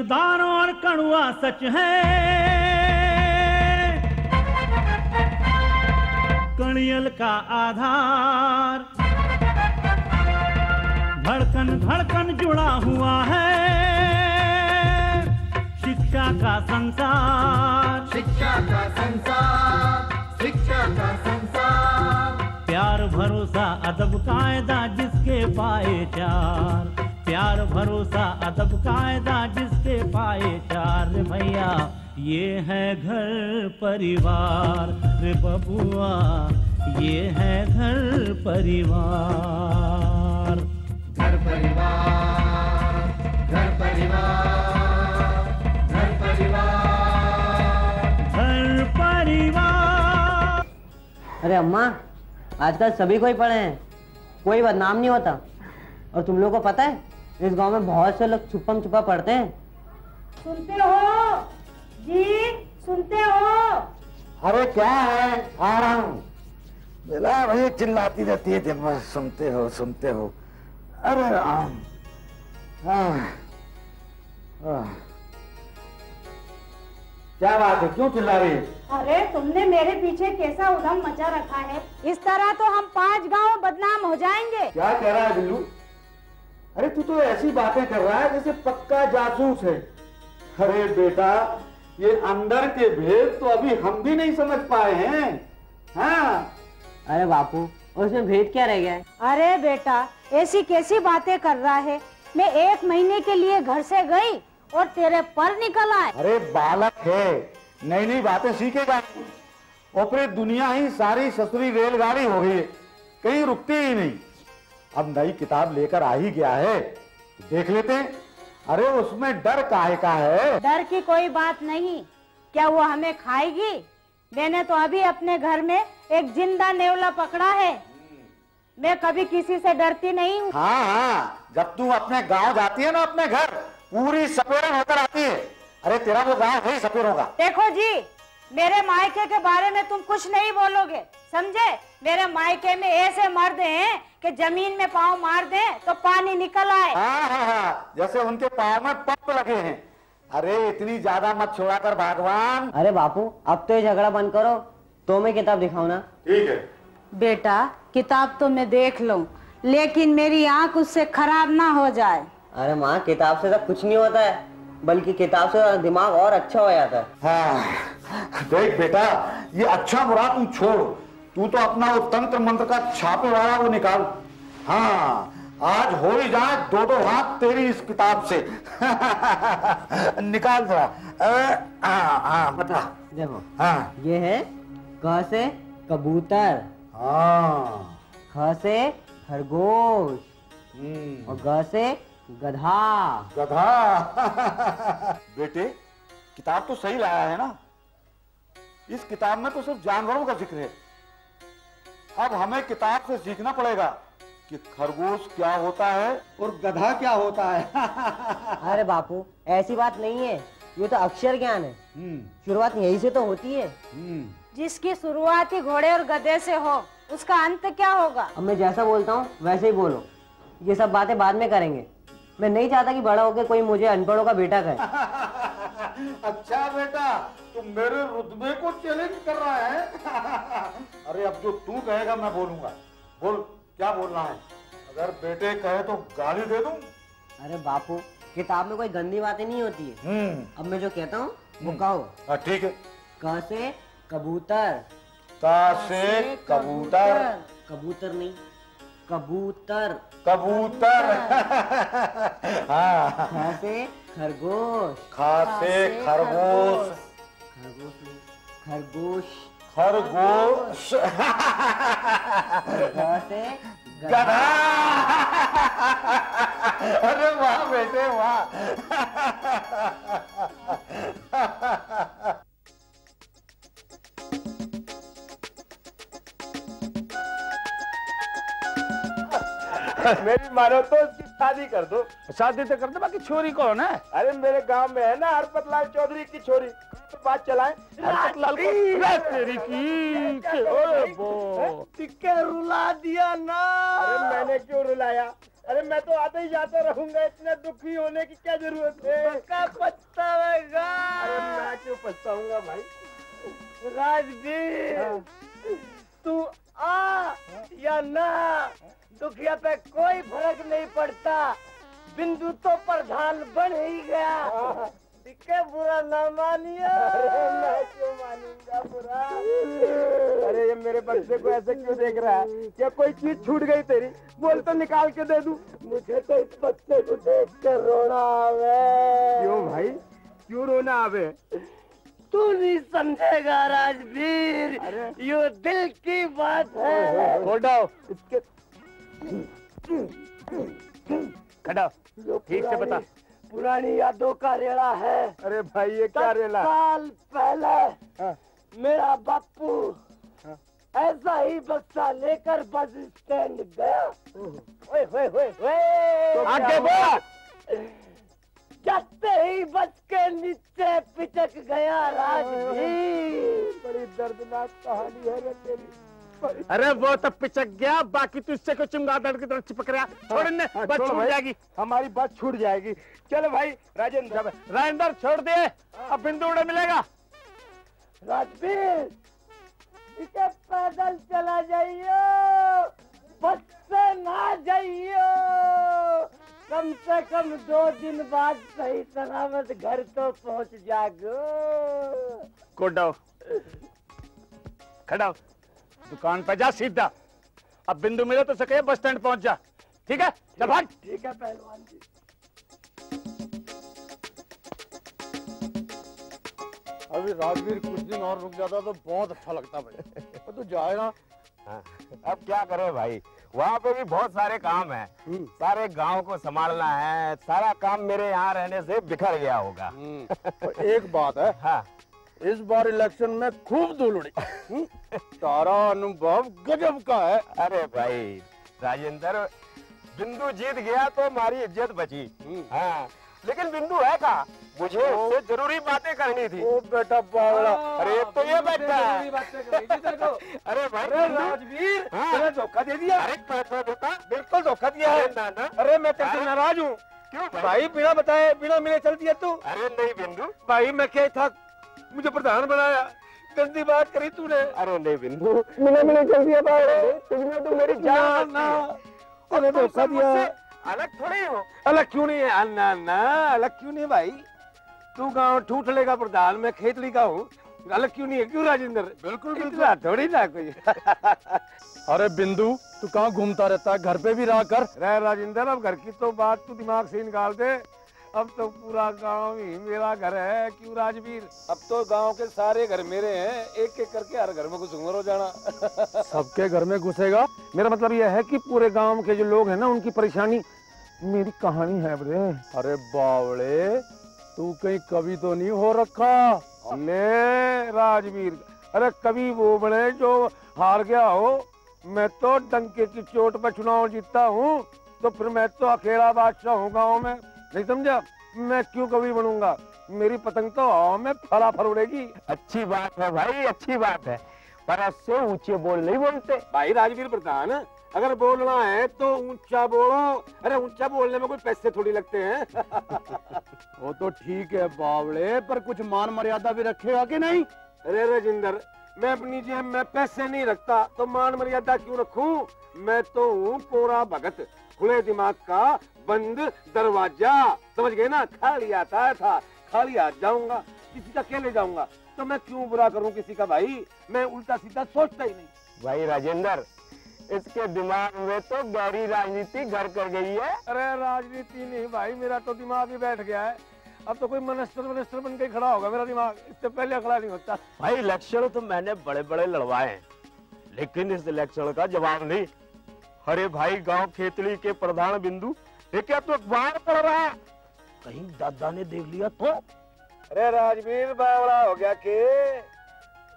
यकदार और कड़ुआ सच है। कणियल का आधार। धड़कन धड़कन जुड़ा हुआ है। शिक्षा का संसार। शिक्षा का संसार शिक्षा का संसार। प्यार भरोसा अदब कायदा जिसके पाए चार। प्यार भरोसा अदब कायदा जिसके पाए चार रे भैया। ये है घर परिवार रे बबुआ ये है घर परिवार। घर परिवार घर परिवार घर परिवार। घर परिवार अरे अम्मा आजकल सभी को ही पढ़े हैं। कोई बदनाम नहीं होता। और तुम लोगों को पता है इस गाँव में बहुत से लोग छुपम छुपा पढ़ते हैं। सुनते हो? जी सुनते हो? अरे क्या है? आ रहा हूँ। बेला भाई चिल्लाती रहती है दिन भर सुनते हो सुनते हो। अरे राम। हाँ, हाँ। क्या बात है? क्यों चिल्ला रही है? अरे तुमने मेरे पीछे कैसा उधम मचा रखा है? इस तरह तो हम पाँच गाँव बदनाम हो जाएँगे। क्या कह रहा है बिल्लू? अरे तू तो ऐसी बातें कर रहा है जैसे पक्का जासूस है। अरे बेटा ये अंदर के भेद तो अभी हम भी नहीं समझ पाए हैं। हाँ। अरे बापू उसमें भेद क्या रह गया है? अरे बेटा ऐसी कैसी बातें कर रहा है? मैं एक महीने के लिए घर से गई और तेरे पर निकल आए। अरे बालक है नई नई बातें सीखेगा। और फिर दुनिया ही सारी ससुरी रेलगाड़ी हो गई है। कहीं रुकती ही नहीं। अब नई किताब लेकर आ ही गया है। देख लेते हैं। अरे उसमें डर काहे का है? डर की कोई बात नहीं। क्या वो हमें खाएगी? मैंने तो अभी अपने घर में एक ज़िंदा नेवला पकड़ा है। मैं कभी किसी से डरती नहीं हूँ। हाँ हाँ। जब तू अपने गाँव जाती है ना अपने घर पूरी सपेरन होकर आती है। अरे तेरा वो गाँव है सपेरों का देखो जी मेरे मायके के बारे में तुम कुछ नहीं बोलोगे समझे? मेरे मायके में ऐसे मर्द हैं कि ज़मीन में पाँव मार दे तो पानी निकल आए। हाँ हाँ हाँ जैसे उनके पाँव में पंप लगे हैं। अरे इतनी ज़्यादा मत छोड़ा कर भगवान। अरे बापू अब तो ये झगड़ा बंद करो। तो मैं किताब दिखाऊँ ना? ठीक है। बेटा किताब तो मैं देख लू लेकिन मेरी आँख उससे खराब ना हो जाए। अरे माँ किताब से तो कुछ नहीं होता है बल्कि किताब से दिमाग और अच्छा हो जाता है। हाँ। देख बेटा ये अच्छा बुरा तू छोड़। तू तो अपना वो तंत्र मंत्र का छापे वाला वो निकाल। हाँ आज हो ही जाए दो दो हाथ तेरी इस किताब से। निकाल जरा हाँ हाँ बता। देखो हाँ। ये है क से कबूतर हाँ। ख से खरगोश हम्म, और ग से गधा। गधा। बेटे किताब तो सही लाया है ना? इस किताब में तो सिर्फ़ जानवरों का ज़िक्र है। अब हमें किताब से सीखना पड़ेगा कि खरगोश क्या होता है और गधा क्या होता है। अरे बापू ऐसी बात नहीं है। ये तो अक्षर ज्ञान है। हम्म, शुरुआत यही से तो होती है। हम्म, जिसकी शुरुआत ही घोड़े और गधे से हो उसका अंत क्या होगा? अब मैं जैसा बोलता हूँ वैसे ही बोलो। ये सब बातें बाद में करेंगे। मैं नहीं चाहता कि बड़ा होकर कोई मुझे अनपढ़ों का बेटा कहे। अच्छा बेटा तुम मेरे रुतबे को चैलेंज कर रहा है। अरे अब जो तू कहेगा मैं बोलूँगा। बोल क्या बोलना है? अगर बेटे कहे तो गाली दे दूँ। अरे बापू किताब में कोई गंदी बातें नहीं होती है। हम्म। अब मैं जो कहता हूँ वो कहो। हाँ, ठीक है। क से कबूतर। का से कबूतर। कबूतर नहीं कबूतर। कबूतर। हाँ। से खरगोश। खा से खरगोश। खरगोश। खरगोश। खरगोश से गधा। गधा। अरे वाह बेटे वाह। मेरी मानो तो उसकी शादी कर दो। शादी तो कर दो बाकी छोरी कौन है? अरे मेरे गाँव में है ना हरपत लाल चौधरी की छोरी। तो बात चलाए। हरकत लाल तेरी की टिक्के रुला दिया ना। अरे मैंने क्यों रुलाया? अरे मैं तो आते ही जाता रहूँगा इतने दुखी होने की क्या ज़रूरत है? क्या पछतावेगा अरे मैं क्यों पछताऊँगा भाई? राजवीर। तू आ या ना दुखिया पे कोई फ़र्क नहीं पड़ता। बिंदु तो प्रधान बन ही गया। दिखे बुरा ना मानिए अरे मैं क्यों मानूँगा बुरा? अरे ये मेरे बच्चे को ऐसे क्यों देख रहा है? क्या कोई चीज़ छूट गई तेरी? बोल तो निकाल के दे दू। मुझे तो इस बच्चे को देख कर रोना आवे। क्यों भाई? क्यों रोना आवे? तू नहीं समझेगा राजवीर ये दिल की बात है। इसके खड़ा ठीक से बता। पुरानी- यादों का रेड़ा है। अरे भाई ये क्या रेला साल पहले हाँ। मेरा बापू ऐसा ही बक्सा लेकर बस स्टैंड गया। ओए ओए ओए ओए। आगे बोल। जाते ही बस के नीचे पिचक गया राजवीर। बड़ी दर्दनाक कहानी है रे तेरी। अरे वो तो पिचक गया बाकी तू इससे कोई चुमगादड़ की तरह चिपक रहा। छोड़ इन्हें, हाँ, बस छूट जाएगी। हमारी बस छूट जाएगी। चल भाई राजेंद्र। राजेंद्र छोड़ दे अब बिंदु उड़े मिलेगा। राजवीर इसे पैदल चला जाइयो बस से ना जाइयो। कम से कम दो दिन बाद सही सलामत घर तो पहुँच जागो। कोडाओ खड़ा। दुकान पे जा सीधा। अब बिंदु मिले तो सके बस स्टैंड पहुँच जा। ठीक है? चल भाग ठीक है पहलवान जी। अभी राजवीर कुछ दिन और रुक जाता तो बहुत अच्छा लगता भाई। तो तू जाए ना। अब क्या करे भाई? वहाँ पे भी बहुत सारे काम है। सारे गाँव को संभालना है सारा काम मेरे यहाँ रहने से बिखर गया होगा। तो एक बात है हाँ। इस बार इलेक्शन में खूब धूल उड़ी। हम्म? तारा अनुभव गजब का है। अरे भाई राजेंद्र बिंदु जीत गया तो हमारी इज़्ज़त बची। हाँ। लेकिन बिंदु है कहा? मुझे उससे ज़रूरी बातें करनी थी। ओ बेटा बावड़ा। अरे एक तो ये बैठा है अरे भाई राजवीर हाँ। तूने धोखा दे दिया। अरे पैसा देता बिल्कुल धोखा दिया अरे है नाना अरे मैं तेरे से नाराज़ हूँ। क्यों भाई? बिना बताए बिना मिले चल दिया तू। अरे नहीं बिंदु। भाई मैं क्या था? मुझे प्रधान बनाया। गंदी बात करी तूने। अरे नहीं बिंदु। मिले मिले चल दिया भाई तुझने तो मेरी जान ना तूने धोखा दिया। अलग थोड़ी हो। अलग क्यों नहीं है? ना ना अलग क्यों नहीं भाई? तू गाँव ठूठले लेगा प्रधान मैं खेतली का हूँ। अलग क्यों नहीं है? क्यों राजेंद्र? बिल्कुल बिल्कुल। थोड़ी ना कोई। अरे बिंदु तू कहाँ घूमता रहता है? घर पे भी रहा कर। रह राजेंद्र अब घर की तो बात तू दिमाग से निकाल दे। अब तो पूरा गाँव ही मेरा घर है। क्यों राजवीर? अब तो गाँव के सारे घर मेरे हैं। एक एक करके हर घर में घुसूँगा रोज़ाना। सबके घर में घुसेगा? मेरा मतलब यह है कि पूरे गाँव के जो लोग हैं ना उनकी परेशानी मेरी कहानी है अरे बावड़े तू कहीं कभी तो नहीं हो रखा? ले राजवीर अरे कभी वो बने जो हार गया हो। मैं तो डंके की चोट पर चुनाव जीतता हूँ तो फिर मैं तो अकेला बादशाह हूँ गाँव में। नहीं समझा? मैं क्यों कभी बनूँगा? मेरी पतंग तो हवा में फला फल उड़ेगी। अच्छी बात है भाई अच्छी बात है। पर ऐसे ऊँचे बोल नहीं बोलते। भाई राजवीर प्रधान अगर बोलना है तो ऊँचा बोलो। अरे ऊँचा बोलने में कोई पैसे थोड़ी लगते हैं। वो तो ठीक है बावड़े पर कुछ मान मर्यादा भी रखेगा कि नहीं? अरे राजेंद्र मैं अपनी जेब में पैसे नहीं रखता तो मान मर्यादा क्यों रखूँ? मैं तो हूँ कोरा भगत खुले दिमाग का बंद दरवाज़ा। समझ गए ना? खाली आता है था खाली आ जाऊँगा किसी का अकेले जाऊँगा। तो मैं क्यों बुरा करूँ किसी का भाई? मैं उल्टा सीधा सोचता ही नहीं। भाई राजेंद्र इसके दिमाग में तो गहरी राजनीति घर कर गई है। अरे राजनीति नहीं भाई मेरा तो दिमाग ही बैठ गया है। अब तो कोई मिनिस्टर मिनिस्टर बन के खड़ा होगा मेरा दिमाग इससे पहले खड़ा नहीं होता। भाई इलेक्शन तो मैंने बड़े बड़े लड़वाए हैं लेकिन इस इलेक्शन का जवाब नहीं। अरे भाई गाँव खेतली के प्रधान बिंदु ये क्या तो अखबार पढ़ रहा है? कहीं दादा ने देख लिया तो? अरे राजवीर बावड़ा हो गया के?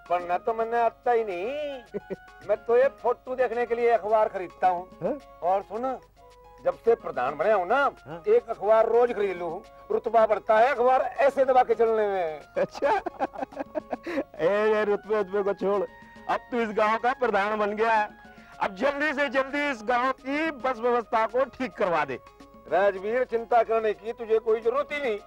पढ़ना तो मैंने आता ही नहीं। मैं तो ये फ़ोटो देखने के लिए अखबार खरीदता हूँ। और सुन जब से प्रधान बने हूँ ना एक अखबार रोज खरीद लू। रुतबा बढ़ता है अखबार ऐसे दबा के चलने में। अच्छा। ए रुतबे रुतबे को छोड़। अब तू इस गाँव का प्रधान बन गया है। अब जल्दी से जल्दी इस गाँव की बस व्यवस्था को ठीक करवा दे। राजवीर चिंता करने की तुझे कोई ज़रूरत ही नहीं।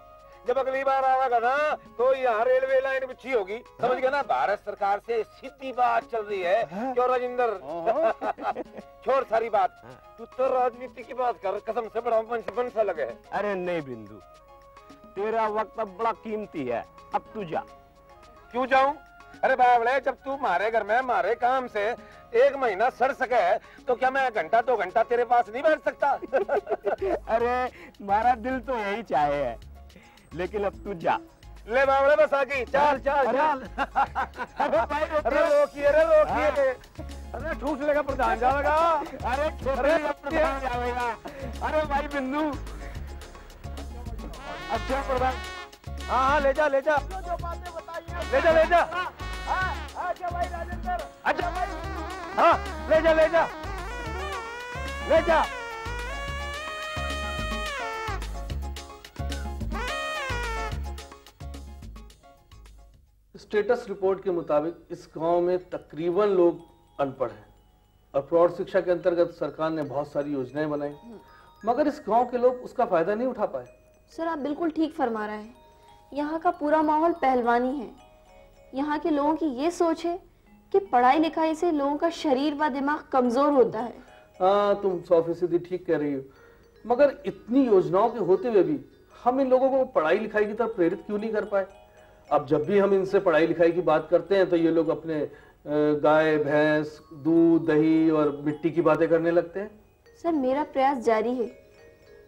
जब अगली बार आवेगा ना तो यहाँ रेलवे लाइन बिछी होगी। समझ गया ना? भारत सरकार से सीधी बात चल रही है। क्यों राजेंद्र? छोड़ सारी बात। तू तो राजनीति की बात कर कसम से बड़ा वंश वंश लगे है। अरे नहीं बिंदु तेरा वक्त अब बड़ा कीमती है। अब तू जा। क्यों जाऊँ? अरे बावड़े जब तू मारे घर में मारे काम से एक महीना सड़ सके तो क्या मैं घंटा दो तो घंटा तेरे पास नहीं बैठ सकता? अरे मारा दिल तो यही चाहे है। लेकिन अब तू जा। ले बावड़े बस आगी चल चल चल। अरे भाई अरे रोकिए अरे रोकिए। अरे ठूस लेगा प्रधान जाएगा अरे का प्रधान जाएगा अरे भाई बिंदु। अच्छा प्रधान। हाँ हाँ ले जा ले जा। ले जा ले जा। अच्छा भाई हाँ ले जा ले जा। ले जा। स्टेटस रिपोर्ट के मुताबिक इस गाँव में तकरीबन लोग अनपढ़ हैं। और प्रौढ़ शिक्षा के अंतर्गत सरकार ने बहुत सारी योजनाएँ बनाई। मगर इस गाँव के लोग उसका फ़ायदा नहीं उठा पाए। सर आप बिल्कुल ठीक फरमा रहे हैं। यहाँ का पूरा माहौल पहलवानी है। यहाँ के लोगों की ये सोच है कि पढ़ाई लिखाई से लोगों का शरीर व दिमाग कमज़ोर होता है। हाँ तुम सौ फ़ीसदी ठीक कह रही हो। मगर इतनी योजनाओं के होते हुए भी हम इन लोगों को पढ़ाई लिखाई की तरफ़ प्रेरित क्यों नहीं कर पाए? अब जब भी हम इनसे पढ़ाई लिखाई की बात करते हैं तो ये लोग अपने गाय भैंस दूध दही और मिट्टी की बातें करने लगते हैं। सर मेरा प्रयास जारी है।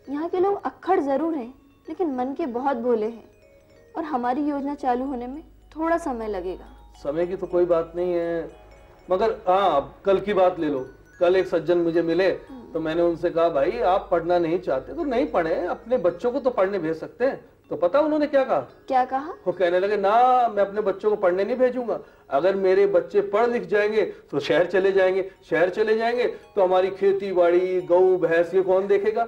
यहाँ के लोग अक्खड़ ज़रूर हैं लेकिन मन के बहुत भोले हैं। और हमारी योजना चालू होने में थोड़ा समय लगेगा। समय की तो कोई बात नहीं है। मगर हाँ कल की बात ले लो। कल एक सज्जन मुझे मिले तो मैंने उनसे कहा भाई आप पढ़ना नहीं चाहते तो नहीं पढ़े। अपने बच्चों को तो पढ़ने भेज सकते हैं। तो पता उन्होंने क्या कहा? क्या कहा? वो कहने लगे ना मैं अपने बच्चों को पढ़ने नहीं भेजूँगा। अगर मेरे बच्चे पढ़ लिख जाएँगे तो शहर चले जाएँगे। शहर चले जाएँगे तो हमारी खेती बाड़ी गऊ भैंस ये कौन देखेगा?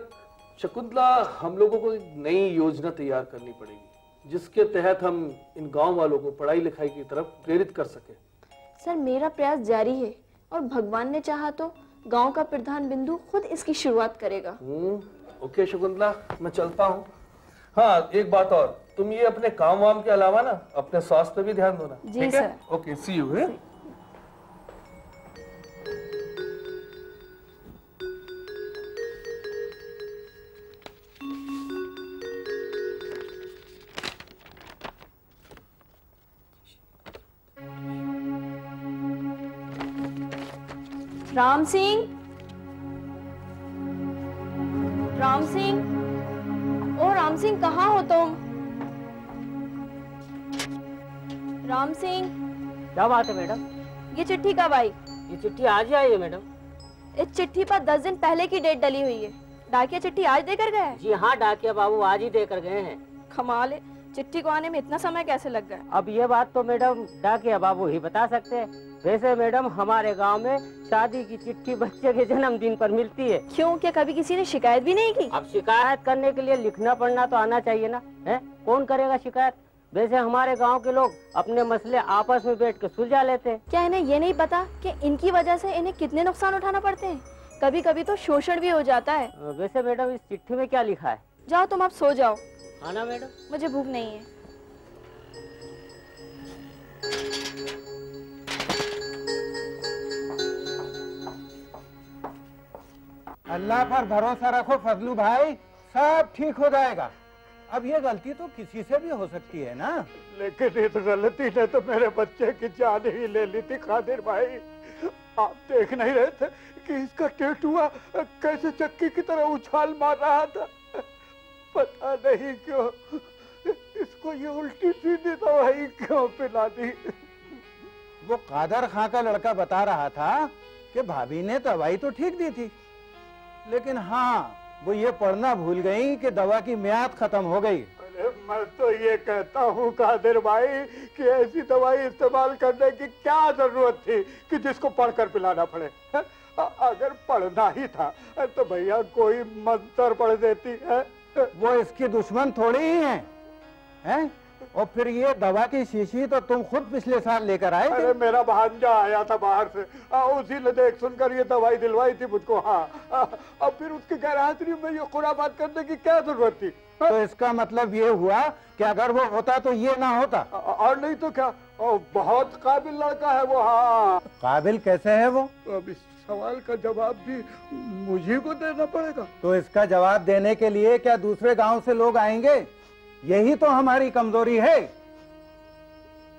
शकुंतला हम लोगों को एक नई योजना तैयार करनी पड़ेगी जिसके तहत हम इन गाँव वालों को पढ़ाई लिखाई की तरफ़ प्रेरित कर सके। सर मेरा प्रयास जारी है और भगवान ने चाहा तो गाँव का प्रधान बिंदु खुद इसकी शुरुआत करेगा। हम्म, ओके शकुंतला मैं चलता हूँ। हाँ एक बात और। तुम ये अपने काम वाम के अलावा ना अपने स्वास्थ्य पे भी ध्यान दो ना। ठीक है। ओके सी यू है राम सिंह? राम सिंह? सिंह कहाँ हो तुम? राम सिंह। क्या बात है मैडम? ये चिट्ठी कब आई? ये चिट्ठी आज ही आई है मैडम। इस चिट्ठी पर दस दिन पहले की डेट डली हुई है। डाकिया चिट्ठी आज देकर गए जी हाँ डाकिया बाबू आज ही देकर गए हैं। कमाल है। चिट्ठी को आने में इतना समय कैसे लग गया? अब ये बात तो मैडम डाकिया बाबू ही बता सकते हैं। वैसे मैडम हमारे गाँव में शादी की चिट्ठी बच्चे के जन्मदिन पर मिलती है। क्यों? क्या कभी किसी ने शिकायत भी नहीं की? अब शिकायत करने के लिए लिखना पढ़ना तो आना चाहिए ना है? कौन करेगा शिकायत? वैसे हमारे गाँव के लोग अपने मसले आपस में बैठ के सुलझा लेते हैं। क्या इन्हें ये नहीं पता कि इनकी वजह से इन्हें कितने नुकसान उठाना पड़ते हैं? कभी कभी तो शोषण भी हो जाता है। वैसे मैडम इस चिट्ठी में क्या लिखा है? जाओ तुम अब सो जाओ। हाँ ना मैडम? मुझे भूख नहीं है। अल्लाह पर भरोसा रखो फजलू भाई सब ठीक हो जाएगा। अब ये गलती तो किसी से भी हो सकती है ना? लेकिन इस गलती ने तो मेरे बच्चे की जान ही ले ली थी खादिर भाई। आप देख नहीं रहे थे कि इसका टेटुआ कैसे चक्की की तरह उछाल मार रहा था? पता नहीं क्यों इसको ये उल्टी सीधी दवाई क्यों पिला दी? वो कादर खां का लड़का बता रहा था कि भाभी ने दवाई तो ठीक दी थी। लेकिन हाँ वो ये पढ़ना भूल गई कि दवा की म्याद खत्म हो गई। अरे मैं तो ये कहता हूँ कादिर भाई कि ऐसी दवाई इस्तेमाल करने की क्या ज़रूरत थी कि जिसको पढ़कर पिलाना पड़े? अगर पढ़ना ही था तो भैया कोई मंत्र पढ़ देती है? वो इसकी दुश्मन थोड़ी ही है हैं? और फिर ये दवा की शीशी तो तुम खुद पिछले साल लेकर आए थे। अरे मेरा भांजा आया था बाहर से। आ, उसी ने देख सुनकर ये दवाई दिलवाई थी मुझको हाँ। अब फिर उसकी गैरहाजिरी में ये खुराबात करने की क्या ज़रूरत थी? तो इसका मतलब ये हुआ कि अगर वो होता तो ये ना होता। और नहीं तो क्या? बहुत काबिल लड़का है वो हाँ। काबिल कैसे है वो? अब इस सवाल का जवाब भी मुझे को देना पड़ेगा। तो इसका जवाब देने के लिए क्या दूसरे गाँव से लोग आएँगे? यही तो हमारी कमज़ोरी है।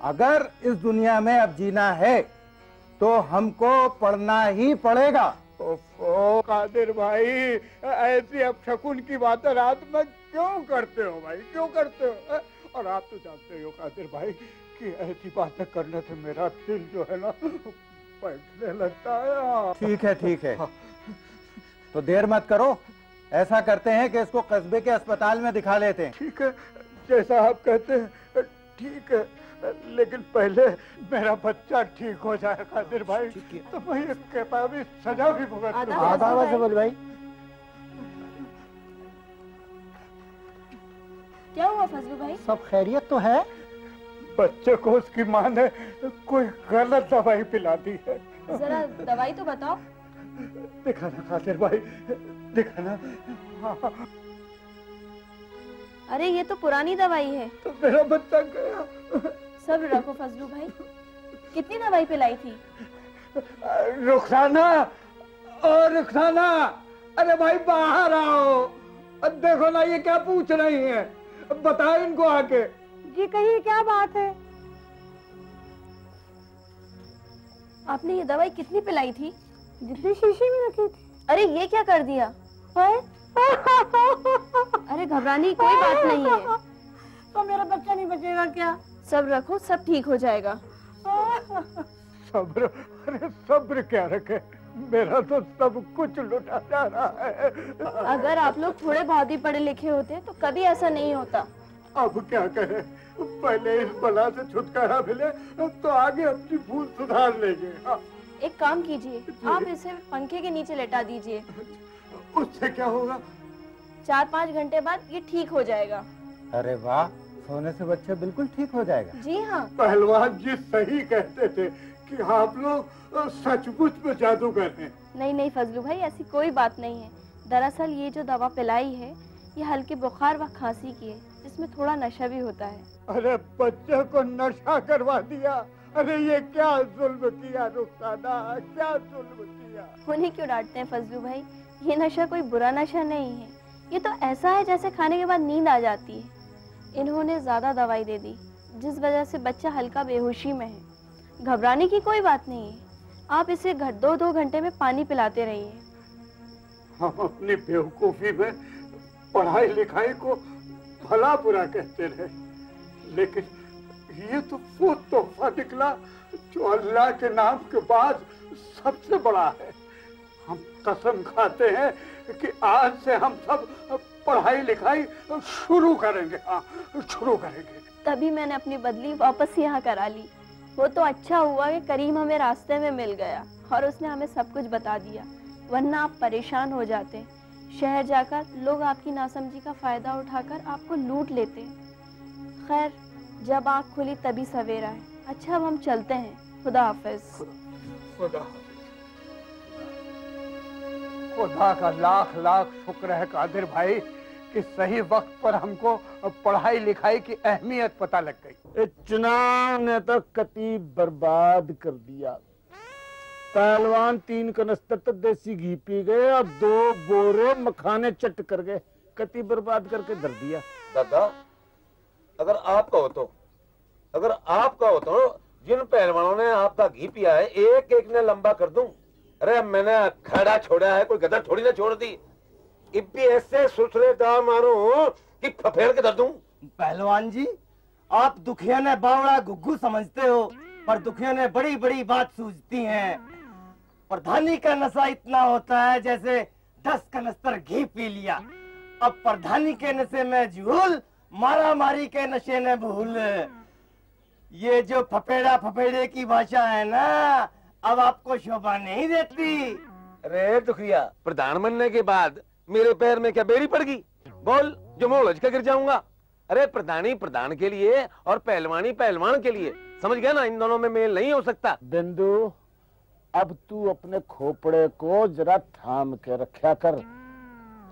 अगर इस दुनिया में अब जीना है तो हमको पढ़ना ही पड़ेगा। ओफो कादिर भाई ऐसी अब शकुन की बातें रात में क्यों करते हो भाई? क्यों करते हो? और आप तो जानते हो कादिर भाई कि ऐसी बातें करने से मेरा दिल जो है ना बैठने लगता है। ठीक है ठीक है। तो देर मत करो। ऐसा करते हैं कि इसको कस्बे के अस्पताल में दिखा लेते हैं। ठीक है जैसा आप कहते हैं ठीक है लेकिन पहले मेरा बच्चा ठीक हो जाए कादिर भाई। तो मैं ये सजा भी भुगत आदाब भाई। क्या हुआ फजलू भाई? सब खैरियत तो है। बच्चे को उसकी माँ ने कोई गलत दवाई पिला दी है। जरा दवाई तो बताओ। दिखाना खातिर भाई दिखाना। हाँ, अरे ये तो पुरानी दवाई है। तो मेरा बच्चा गया। सब रखो फजलू भाई। कितनी दवाई पिलाई थी? रुखसाना और रुखसाना अरे भाई बाहर आओ। देखो ना ये क्या पूछ रही है। बताओ इनको आके। जी कहिए क्या बात है? आपने ये दवाई कितनी पिलाई थी? जितनी शीशी में रखी थी। अरे ये क्या कर दिया? अरे घबराने की कोई बात नहीं है। तो मेरा बच्चा नहीं बचेगा क्या? सब रखो सब ठीक हो जाएगा। सब्र अरे सब्र क्या रखे? मेरा तो सब कुछ लुटा जा रहा है। अगर आप लोग थोड़े बहुत ही पढ़े लिखे होते तो कभी ऐसा नहीं होता। अब क्या करें? पहले इस बला से छुटकारा मिले तो आगे अपनी भूल सुधार लेंगे। हाँ, एक काम कीजिए आप इसे पंखे के नीचे लेटा दीजिए। उससे क्या होगा? चार पाँच घंटे बाद ये ठीक हो जाएगा। अरे वाह सोने से बच्चा बिल्कुल ठीक हो जाएगा। जी हाँ। पहलवान जी सही कहते थे कि आप लोग सचमुच में जादूगर हैं। नहीं नहीं फजलू भाई ऐसी कोई बात नहीं है। दरअसल ये जो दवा पिलाई है ये हल्के बुखार व खांसी की है जिसमें थोड़ा नशा भी होता है। अरे बच्चे को नशा करवा दिया। अरे ये क्या जुल्म किया रुखसाना क्या जुल्म किया। उन्हें क्यों डांटते हैं फजलू भाई? ये नशा कोई बुरा नशा नहीं है। ये तो ऐसा है जैसे खाने के बाद नींद आ जाती है। इन्होंने ज़्यादा दवाई दे दी, जिस वजह से बच्चा हल्का बेहोशी में है। घबराने की कोई बात नहीं है। आप इसे घ- दो दो घंटे में पानी पिलाते रहिए। हम अपनी बेवकूफ़ी में पढ़ाई लिखाई को भला बुरा कहते रहे। लेकिन ये तो वो तोहफा निकला जो अल्लाह के नाम के बाद सबसे बड़ा है। कसम खाते हैं कि आज से हम सब पढ़ाई लिखाई शुरू करेंगे हाँ शुरू करेंगे। तभी मैंने अपनी बदली वापस यहाँ करा ली। वो तो अच्छा हुआ कि करीम हमें रास्ते में मिल गया और उसने हमें सब कुछ बता दिया वरना आप परेशान हो जाते। शहर जाकर लोग आपकी नासमझी का फ़ायदा उठाकर आपको लूट लेते। खैर जब आँख खुली तभी सवेरा है। अच्छा अब हम चलते हैं। खुदा हाफिज। खुदा खुदा का लाख लाख शुक्र है कादिर भाई कि सही वक्त पर हमको पढ़ाई लिखाई की अहमियत पता लग गई। चुनाव ने तो कती बर्बाद कर दिया। पहलवान तीन कनस्तर तो देसी घी पी गए और दो बोरे मखाने चट कर गए। कती बर्बाद करके धर दिया। दादा अगर आपका हो तो अगर आपका हो तो जिन पहलवानों ने आपका घी पिया है एक एक ने लंबा कर दूँ। अरे मैंने खड़ा छोड़ा है, कोई गदर थोड़ी ना छोड़ दी। इब्बी, ऐसे सुसरे दाम मारो कि फफेड़ के धर दूँ। पहलवान जी, आप दुखिया ने बावड़ा गुग्गू समझते हो, पर दुखिया ने बड़ी बड़ी बात सूझती हैं। प्रधानी का नशा इतना होता है, जैसे दस कनस्तर घी पी लिया। अब प्रधानी के नशे में झूल मारा मारी के नशे ने भूल। ये जो फपेड़ा फपेड़े की भाषा है ना अब आपको शोभा नहीं देती। अरे दुखिया प्रधान बनने के बाद मेरे पैर में क्या बेड़ी पड़ गई? बोल जो मैं उलझ के गिर जाऊँगा। अरे प्रधानी प्रधान के लिए और पहलवानी पहलवान के लिए। समझ गया ना इन दोनों में मेल नहीं हो सकता। बिंदु अब तू अपने खोपड़े को जरा थाम के रखा कर।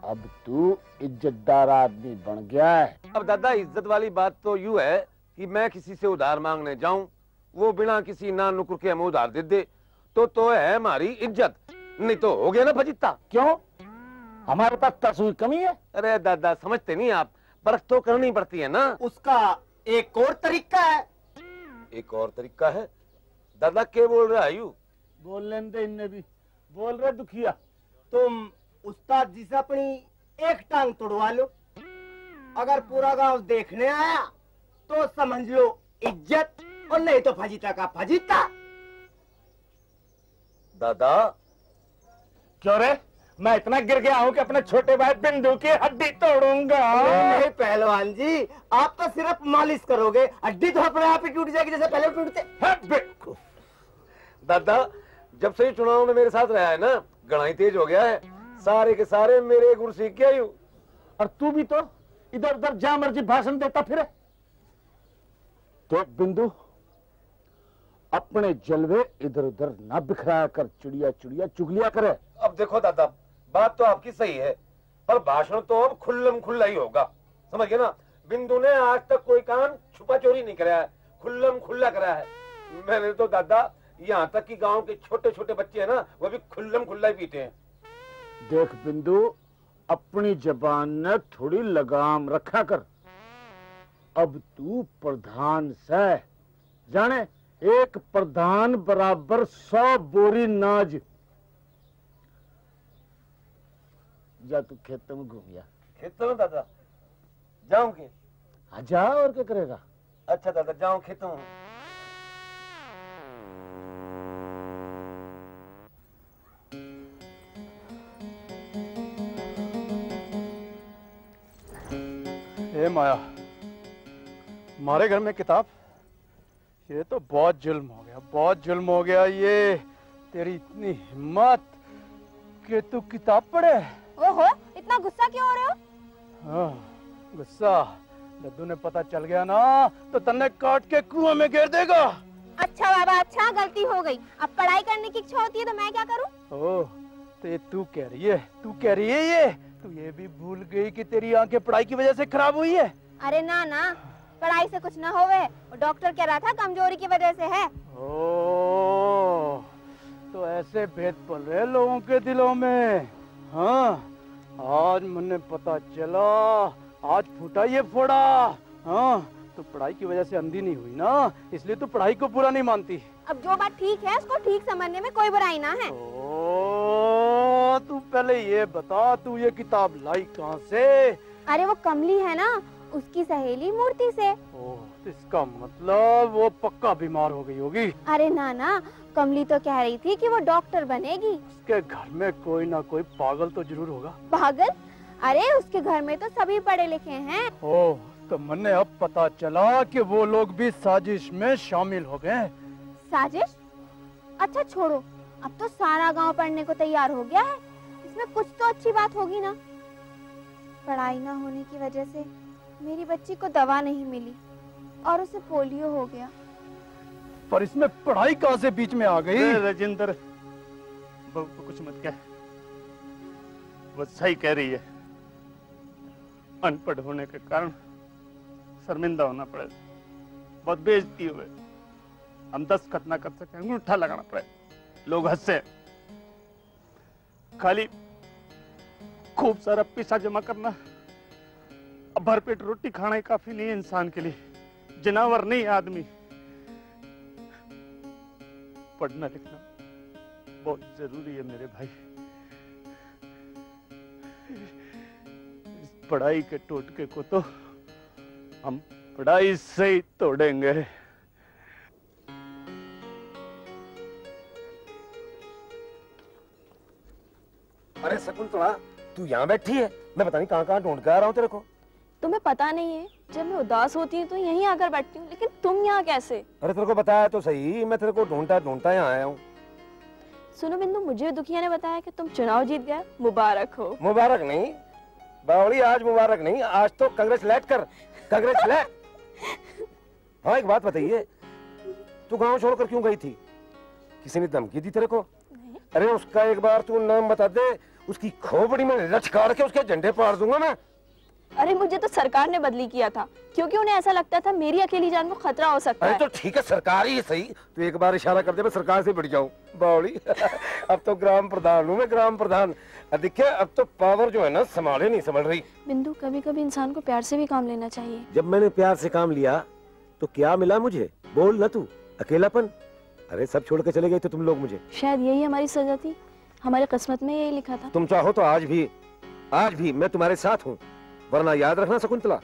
अब तू इज्जतदार आदमी बन गया है। अब दादा इज़्ज़त वाली बात तो यू है कि मैं किसी से उधार मांगने जाऊँ वो बिना किसी ना नुकुर के हमें उधार दे दे। तो तो है हमारी इज़्ज़त। नहीं तो हो गया ना फजिता क्यों? हमारे पास तरसों कमी है। अरे दादा समझते नहीं आप। परख तो करनी पड़ती है ना। उसका एक और तरीका है। एक और तरीका है? दादा के बोल रहे है यू? बोल लेने इनने भी। बोल रहे दुखिया। तुम उस्ताद जी से अपनी एक टांग तोड़वा लो। अगर पूरा गाँव देखने आया तो समझ लो इज़्ज़त और नहीं तो फजीता का फजीता दादा। क्यों रे? मैं इतना गिर गया हूँ कि अपने छोटे भाई बिंदु की हड्डी तोड़ूँगा। नहीं पहलवान जी आप तो सिर्फ़ मालिश करोगे। हड्डी तो अपने आप ही टूट जाएगी जैसे पहले टूटते। दादा जब से चुनाव में मेरे साथ रहा है ना गणाई तेज हो गया है। सारे के सारे मेरे गुरु सीख के आई और तू भी तो इधर उधर जहाँ मर्ज़ी भाषण देता फिर। तो बिंदु अपने जलवे इधर उधर ना बिखराया कर चिड़िया चिड़िया चुगलिया करे। अब देखो दादा बात तो आपकी सही है पर भाषण तो अब खुल्लम खुल्ला ही होगा। समझ गए ना बिंदु ने आज तक कोई काम छुपा चोरी नहीं कराया है खुल्लम खुल्ला करा है। मैंने तो दादा यहाँ तक कि गाँव के छोटे छोटे बच्चे हैं ना वो भी खुल्लम खुल्ला ही पीते हैं। देख बिंदु अपनी जबान ने थोड़ी लगाम रखा कर। अब तू प्रधान से जाने? एक प्रधान बराबर सौ बोरी नाज। जा तू खेत में घूम जा। खेतों में दादा? जाऊँ के हाँ जा और क्या करेगा? अच्छा दादा जाऊँ खेतों में। ए माया मारे घर में किताब? ये तो बहुत जुल्म हो गया बहुत जुल्म हो गया ये। तेरी इतनी हिम्मत कि तू किताब पढ़े। ओहो इतना गुस्सा क्यों हो रहे हो? हाँ, गुस्सा। लड्डू ने पता चल गया ना तो तन्ने काट के कुआँ में गिर देगा। अच्छा बाबा अच्छा गलती हो गई। अब पढ़ाई करने की इच्छा होती है तो मैं क्या करूँ? ओ तो ये तू कह रही है तू कह रही है ये? तू ये भी भूल गई कि तेरी आँखें पढ़ाई की वजह से खराब हुई है? अरे ना ना। पढ़ाई से कुछ ना होवे डॉक्टर कह रहा था कमज़ोरी की वजह से है। ओ तो ऐसे भेद पल रहे लोगों के दिलों में हाँ? आज मुझे पता चला आज फूटा ये फोड़ा हाँ? तो पढ़ाई की वजह से अंधी नहीं हुई ना इसलिए तू पढ़ाई को पूरा नहीं मानती। अब जो बात ठीक है उसको ठीक समझने में कोई बुराई ना है। ओ तू पहले ये बता तू ये किताब लाई कहाँ से? अरे वो कमली है ना उसकी सहेली मूर्ति से। ओ तो इसका मतलब वो पक्का बीमार हो गई होगी। अरे ना ना कमली तो कह रही थी कि वो डॉक्टर बनेगी। उसके घर में कोई ना कोई पागल तो ज़रूर होगा। पागल? अरे उसके घर में तो सभी पढ़े लिखे हैं। ओ तो मैंने अब पता चला कि वो लोग भी साजिश में शामिल हो गए। साजिश? अच्छा छोड़ो। अब तो सारा गाँव पढ़ने को तैयार हो गया है। इसमें कुछ तो अच्छी बात होगी ना। पढ़ाई ना होने की वजह से। मेरी बच्ची को दवा नहीं मिली और उसे पोलियो हो गया। पर इसमें पढ़ाई कहाँ से बीच में आ गई? राजेंद्र बहू को कुछ मत कह। वो सही कह रही है। अनपढ़ होने के कारण शर्मिंदा होना पड़े। बहुत बेइज्जती हुए। हम दस्तखत ना कर सके अंगूठा लगाना पड़े। लोग हंसे। खाली खूब सारा पैसा जमा करना। भरपेट रोटी खाना ही काफ़ी नहीं है इंसान के लिए। जनावर नहीं आदमी। पढ़ना लिखना बहुत ज़रूरी है मेरे भाई। इस पढ़ाई के टोटके को तो हम पढ़ाई से ही तोड़ेंगे। अरे शकुंतला तू यहाँ बैठी है? मैं पता नहीं कहाँ कहाँ ढूंढ के आ रहा हूँ तेरे को। तुम्हें पता नहीं है जब मैं उदास होती हूँ तो यहीं आकर बैठती हूँ लेकिन तुम यहाँ कैसे? अरे तेरे को बताया तो सही मैं तेरे को ढूंढता ढूंढता यहाँ आया हूँ। सुनो बिंदु मुझे दुखिया ने बताया कि तुम चुनाव जीत गए मुबारक हो। मुबारक नहीं बावली आज मुबारक नहीं आज तो कांग्रेस लैट कर कांग्रेस हाँ एक बात बताइए तू गाँव छोड़कर क्यों गई थी? किसी ने धमकी दी तेरे को? अरे उसका एक बार तू नाम बता दे उसकी खोपड़ी में लचकार के उसके झंडे पाड़ दूँगा मैं। अरे मुझे तो सरकार ने बदली किया था क्योंकि उन्हें ऐसा लगता था मेरी अकेली जान को खतरा हो सकता अरे है। तो ठीक है सरकार ही सही। तो एक बार इशारा कर दे मैं सरकार से बढ़ जाऊँ। बावड़ी अब तो ग्राम प्रधान हूँ मैं ग्राम प्रधान। अब देखिए अब तो पावर जो है ना संभाले नहीं संभल रही। बिंदु कभी कभी इंसान को प्यार से भी काम लेना चाहिए। जब मैंने प्यार से काम लिया तो क्या मिला मुझे? बोल ना तू अकेलापन? अरे सब छोड़ के चले गए थे तुम लोग मुझे। शायद यही हमारी सजा थी। हमारे किस्मत में यही लिखा था। तुम चाहो तो आज भी आज भी मैं तुम्हारे साथ हूँ। वरना याद रखना शकुंतला।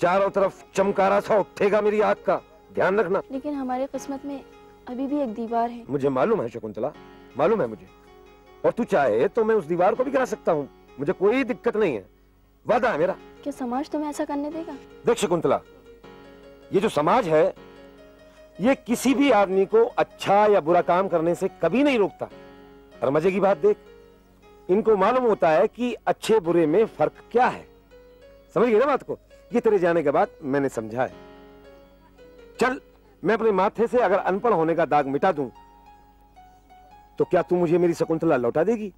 चारों तरफ़ चमकारा सा उठेगा मेरी आग का। ध्यान रखना। लेकिन हमारे किस्मत में अभी भी एक दीवार है। मुझे मालूम है शकुंतला मालूम है मुझे। और तू चाहे तो मैं उस दीवार को भी गिरा सकता हूँ। मुझे कोई दिक्कत नहीं है। वादा है मेरा। क्या समाज तुम्हें ऐसा करने देगा? देख शकुंतला ये जो समाज है ये किसी भी आदमी को अच्छा या बुरा काम करने से कभी नहीं रोकता। और मज़े की बात देख इनको मालूम होता है कि अच्छे बुरे में फ़र्क क्या है। समझ गई ना बात को? ये तेरे जाने के बाद मैंने समझा है। चल मैं अपने माथे से अगर अनपढ़ होने का दाग मिटा दूँ तो क्या तू मुझे मेरी शकुंतला लौटा देगी?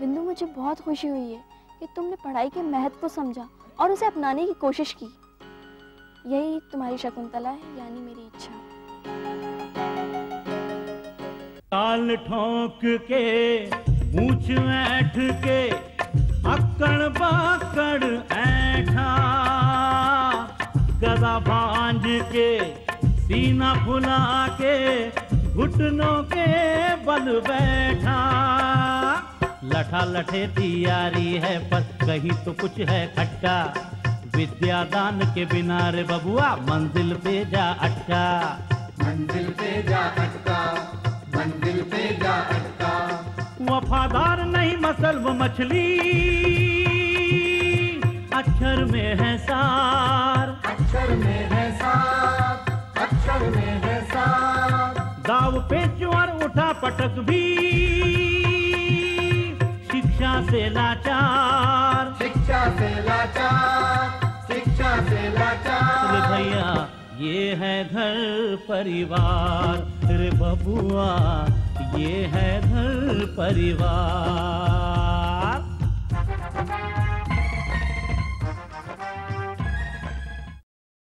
बिंदु मुझे बहुत खुशी हुई है कि तुमने पढ़ाई के महत्व को समझा और उसे अपनाने की कोशिश की। यही तुम्हारी शकुंतला है यानी मेरी इच्छा। ताल ठोक के मूछ ऐठ के अक्कड़ बाकड़ ऐठा। गदा भांज के, सीना फुला के, घुटनों के बल बैठा। लठा लठे तैयारी है, पर कहीं तो कुछ है खट्टा। विद्या दान के बिना रे बबुआ, मंजिल पे जा अटका। मंजिल पे जा अटका, मंजिल पे जा अटका। वफादार नहीं मसल वो मछली। अक्षर में है सार। अक्षर में है साथ अक्षर में है साथ दाव पे ज्वार उठा पटक भी। शिक्षा से लाचार। शिक्षा से लाचार शिक्षा से लाचार। भैया ये है घर परिवार। रे बबुआ ये है घर परिवार।